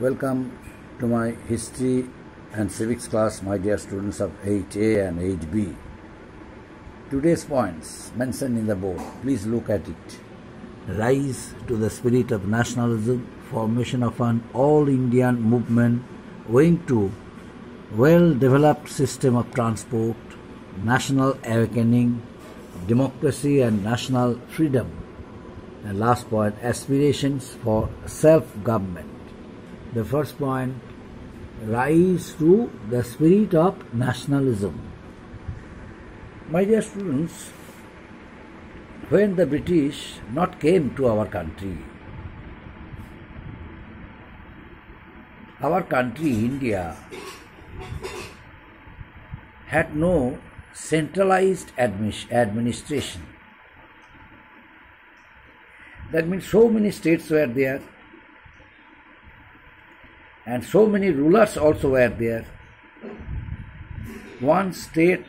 Welcome to my history and civics class, my dear students of 8A and 8B. Today's points mentioned in the board, please look at it. Rise to the spirit of nationalism, formation of an all Indian movement owing to well developed system of transport, national awakening, democracy and national freedom. And last point, aspirations for self government. The first point, rise to the spirit of nationalism. My dear students, when the British not came to our country, our country, India, had no centralized admi- administration. That means so many states were there, and so many rulers also were there. One state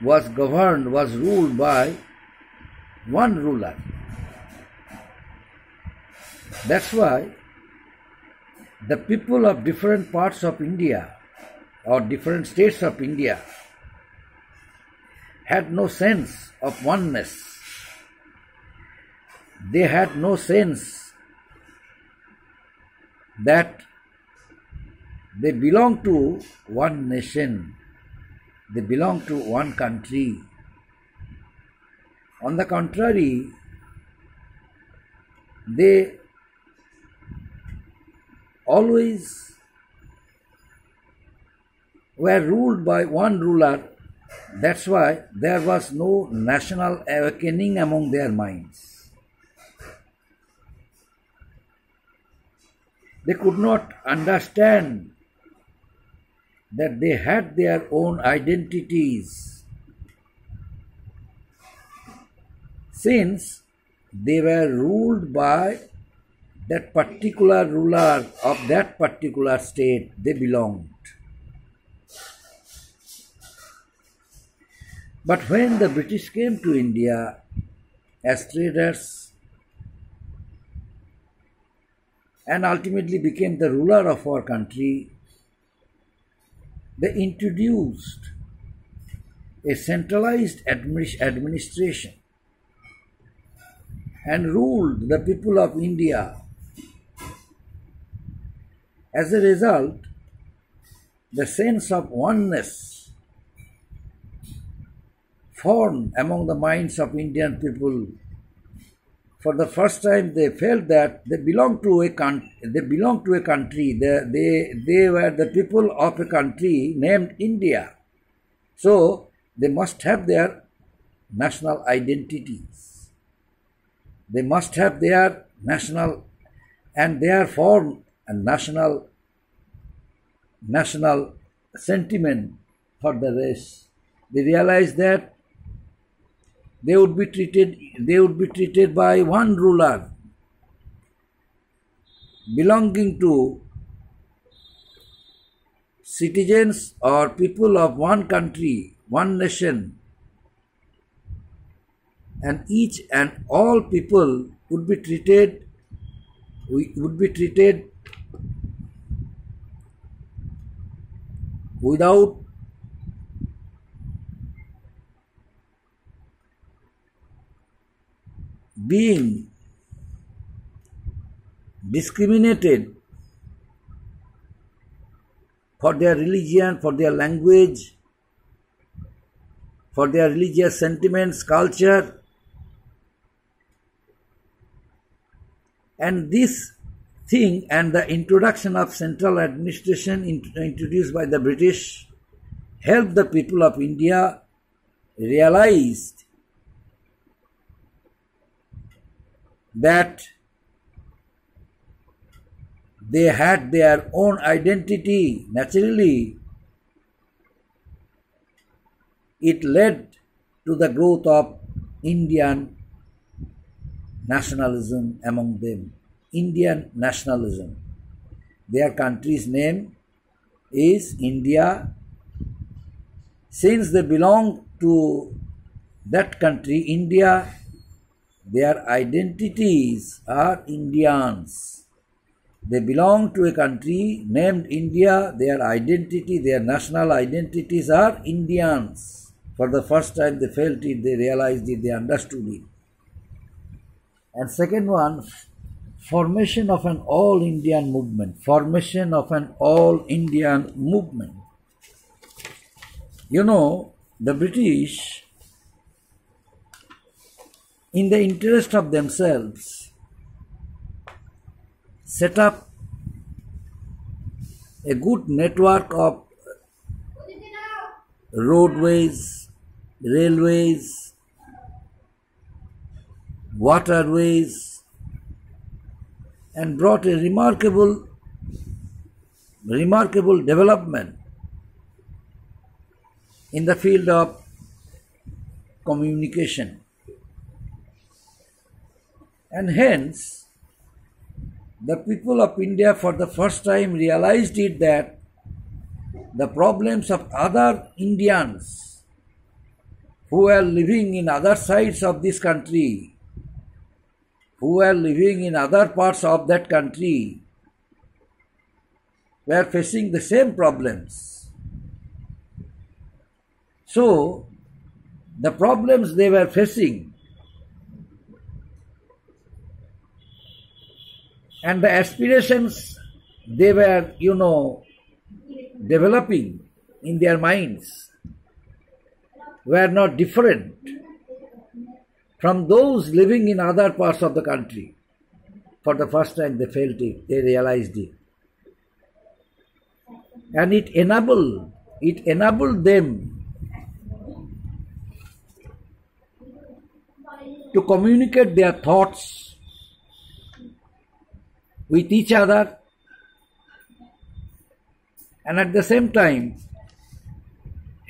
was governed, was ruled by one ruler. That's why the people of different parts of India or different states of India had no sense of oneness. They had no sense that they belong to one nation, they belong to one country. On the contrary, they always were ruled by one ruler. That's why there was no national awakening among their minds. They could not understand that they had their own identities. Since they were ruled by that particular ruler of that particular state they belonged. But when the British came to India as traders and ultimately became the ruler of our country, they introduced a centralized admi- administration and ruled the people of India. As a result, the sense of oneness formed among the minds of Indian people. For the first time, they felt that they belong to a country. They belong to a country. They, they, they were the people of a country named India. So they must have their national identities. They must have their national, and therefore a national, national sentiment for the race. They realized that they would be treated they would be treated by one ruler belonging to citizens or people of one country one nation. And each and all people would be treated would be treated without being discriminated for their religion, for their language, for their religious sentiments, culture. And this thing and the introduction of central administration introduced by the British helped the people of India realize that they had their own identity. Naturally it led to the growth of indian nationalism among them. Indian nationalism. Their country's name is india. Since they belong to that country india their identities are Indians. They belong to a country named India. Their identity, their national identities are Indians. For the first time, they felt it, they realized it, they understood it. And second one, formation of an all Indian movement. Formation of an all Indian movement. You know, the British, in the interest of themselves, set up a good network of roadways, railways, waterways, and brought a remarkable, remarkable development in the field of communication. And hence, the people of India for the first time realized it that the problems of other Indians who are living in other sides of this country, who are living in other parts of that country, were facing the same problems. So, the problems they were facing and the aspirations they were, you know, developing in their minds were not different from those living in other parts of the country. For the first time, they felt it, they realized it. And it enabled, it enabled them to communicate their thoughts with each other and at the same time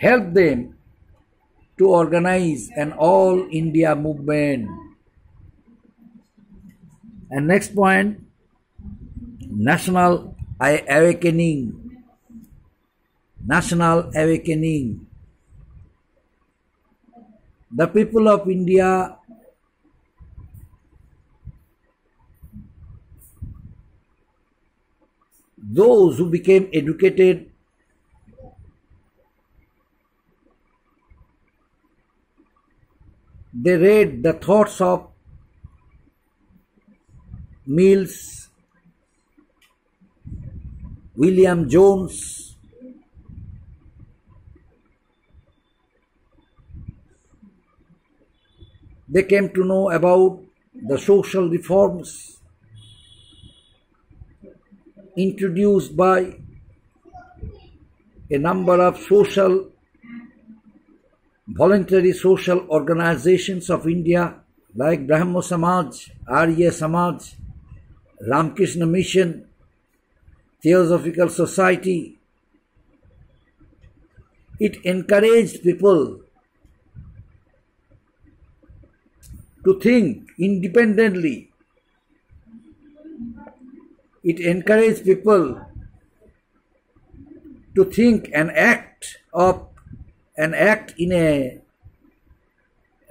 help them to organize an all India movement. And next point national awakening. National awakening. The people of India those who became educated they read the thoughts of Mills, William Jones, they came to know about the social reforms introduced by a number of social voluntary social organizations of India like Brahmo Samaj, Arya Samaj, Ramakrishna Mission, Theosophical Society. It encouraged people to think independently it encourages people to think and act of and act in a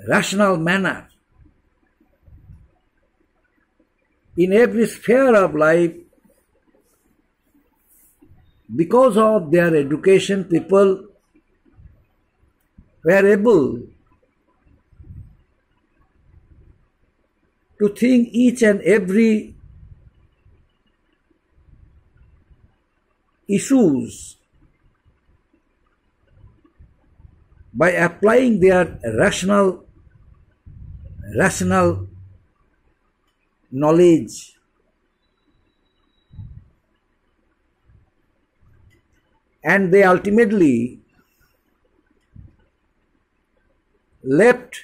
rational manner. In every sphere of life, because of their education, people were able to think each and every issues by applying their rational rational knowledge. And they ultimately left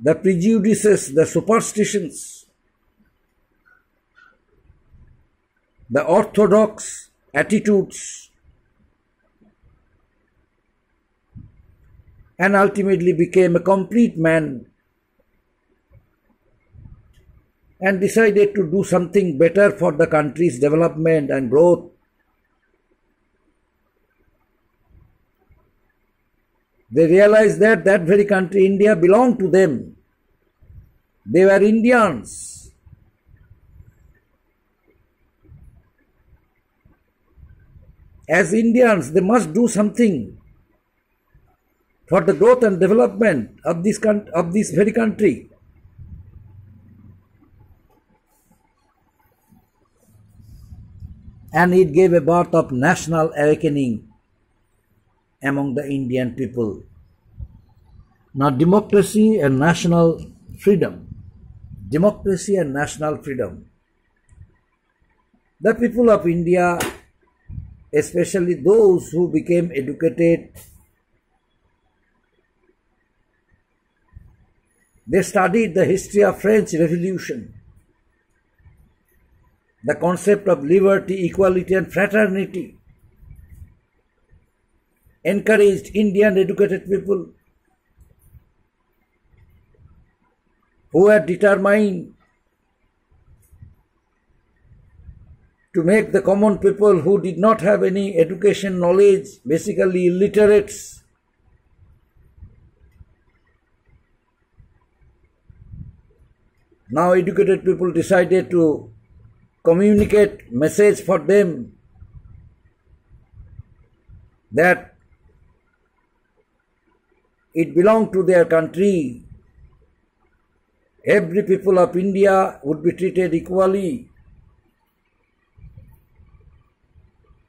the prejudices, the superstitions the orthodox attitudes and ultimately became a complete man and decided to do something better for the country's development and growth. They realized that that very country, India, belonged to them. They were Indians. As Indians, they must do something for the growth and development of this, of this very country. And it gave a birth of national awakening among the Indian people. Now, democracy and national freedom. Democracy and national freedom. The people of India, especially those who became educated, they studied the history of French Revolution, the concept of liberty, equality, and fraternity encouraged Indian educated people who were determined to make the common people who did not have any education knowledge, basically illiterates, now educated people decided to communicate message for them that it belonged to their country. Every people of India would be treated equally.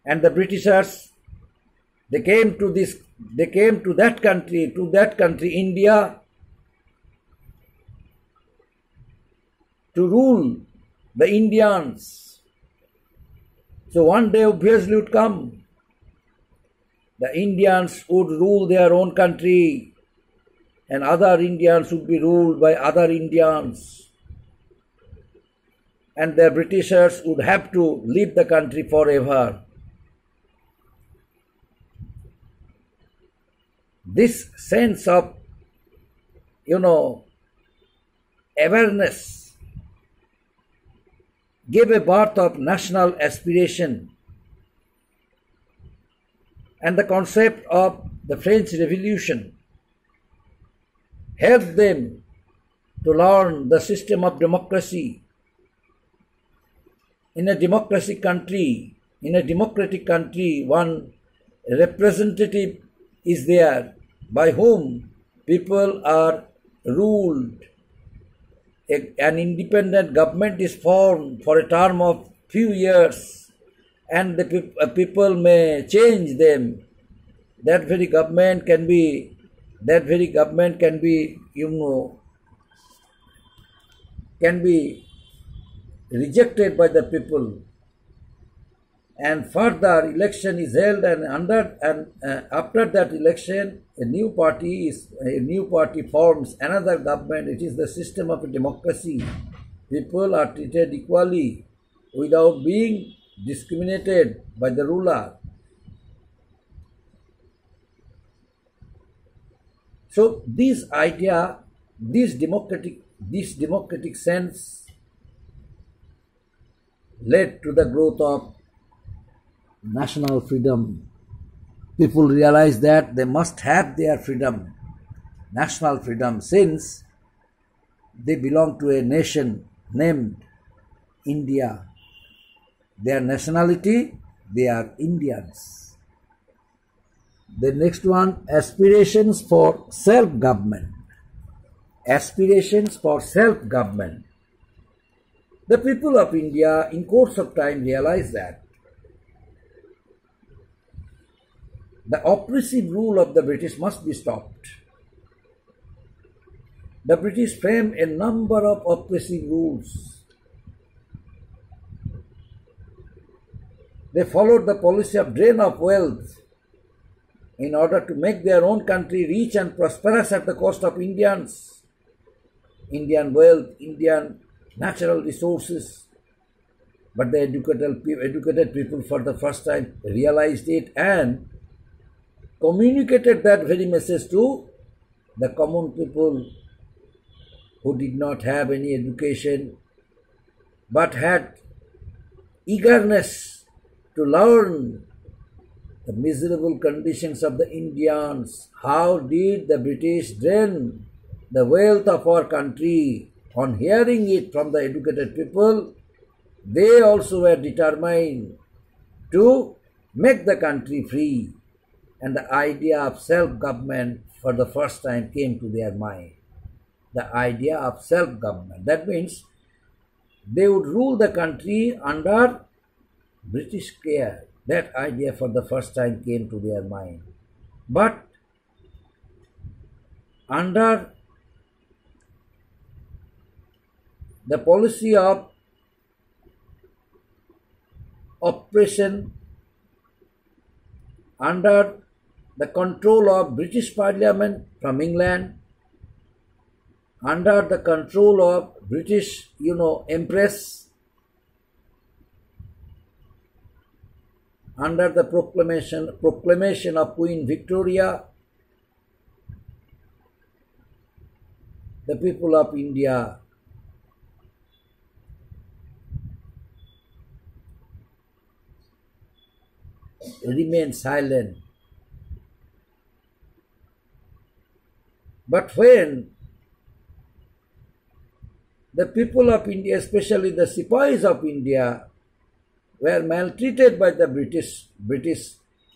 And the Britishers, they came to this, they came to that country, to that country, India, to rule the Indians. So one day obviously would come. The Indians would rule their own country and other Indians would be ruled by other Indians. And the Britishers would have to leave the country forever. This sense of, you know, awareness gave a birth of national aspiration and the concept of the French Revolution helped them to learn the system of democracy. In a democratic country, in a democratic country, one representative is there by whom people are ruled. A, an independent government is formed for a term of few years and the pe- people may change them. That very government can be that very government can be, you know, can be rejected by the people and further election is held and under and uh, after that election a new party is a new party forms another government. It is the system of democracy. People are treated equally without being discriminated by the ruler. So this idea, this democratic, this democratic sense led to the growth of national freedom. People realize that they must have their freedom, national freedom, since they belong to a nation named India. Their nationality, they are Indians. The next one, aspirations for self-government. Aspirations for self-government. The people of India in course of time realized that the oppressive rule of the British must be stopped. The British framed a number of oppressive rules. They followed the policy of drain of wealth in order to make their own country rich and prosperous at the cost of Indians. Indian wealth, Indian natural resources. But the educated, educated people for the first time realized it and communicated that very message to the common people who did not have any education but had eagerness to learn the miserable conditions of the Indians. How did the British drain the wealth of our country? On hearing it from the educated people, they also were determined to make the country free, and the idea of self government for the first time came to their mind. The idea of self government. That means they would rule the country under British care. That idea for the first time came to their mind. But under the policy of oppression under the control of British Parliament from England, under the control of British, you know, Empress, under the proclamation proclamation of Queen Victoria, the people of India remain silent. But when the people of India, especially the Sipais of India, were maltreated by the British British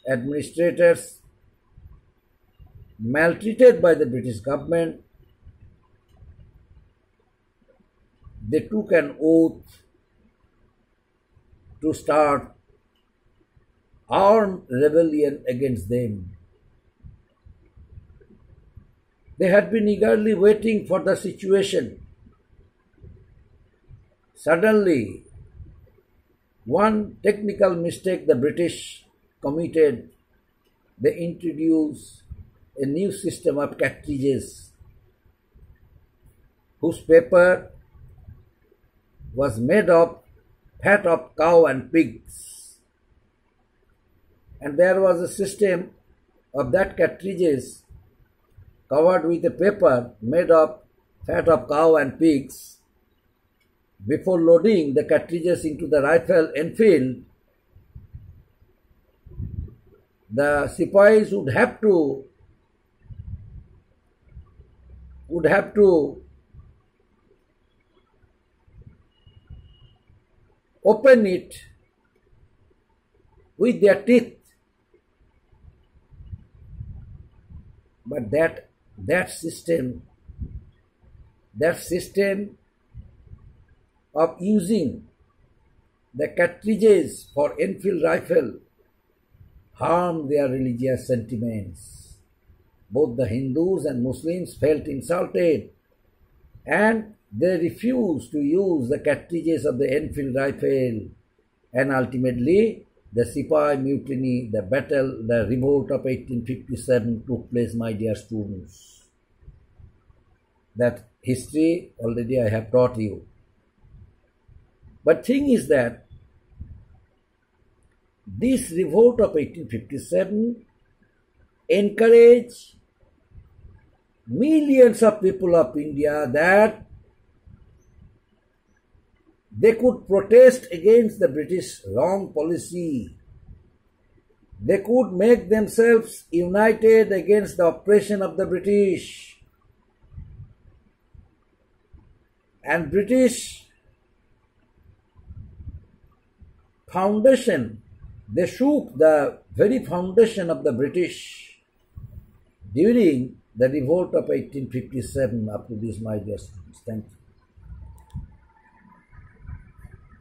administrators, maltreated by the British government. They took an oath to start armed rebellion against them. They had been eagerly waiting for the situation. Suddenly, one technical mistake the British committed, they introduced a new system of cartridges whose paper was made of fat of cow and pigs. And there was a system of that cartridges covered with a paper made of fat of cow and pigs before loading the cartridges into the rifle Enfield, the Sipais would have to would have to open it with their teeth. But that that system that system of using the cartridges for Enfield rifle harmed their religious sentiments. Both the Hindus and Muslims felt insulted and they refused to use the cartridges of the Enfield rifle and ultimately the Sipai mutiny, the battle, the revolt of 1857 took place, my dear students. That history already I have taught you. But thing is that this revolt of 1857 encouraged millions of people of India that they could protest against the British wrong policy. They could make themselves united against the oppression of the British. And British foundation, they shook the very foundation of the British during the revolt of 1857 up to this, my dear students. Thank you.